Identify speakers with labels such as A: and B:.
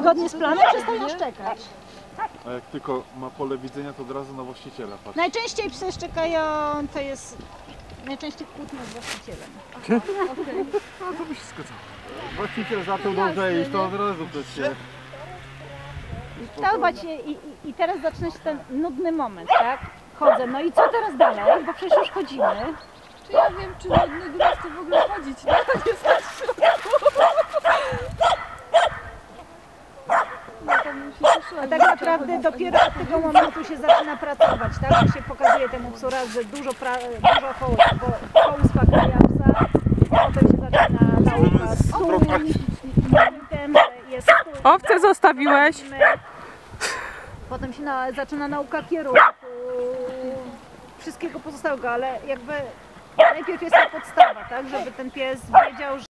A: Zgodnie z planem przestają szczekać.
B: A jak tylko ma pole widzenia, to od razu na właściciela patrzy.
A: Najczęściej psy szczekają, to jest najczęściej kłótnia z właścicielem.
B: No to by się zgadzało. Właściciel zaczął dobrze iść, to od razu też się...
A: I, i, i teraz zaczyna się ten nudny moment, tak? Chodzę, no i co teraz dalej? Bo przecież już chodzimy.
C: Czy ja wiem, czy nudny gros to w ogóle chodzić? No to jest na środku. No to bym się cieszyła,
A: A
C: że
A: tak naprawdę dopiero od tego momentu się zaczyna pracować, tak? Że się pokazuje temu psu raz, że dużo, pra, dużo hołd, bo hołd uspokaja psa, potem się zaczyna nauka stół, potem jest.
D: Owce zostawiłeś.
A: Potem się na, zaczyna nauka kierunku, wszystkiego pozostałego, ale jakby najpierw jest ta podstawa, tak? Żeby ten pies wiedział,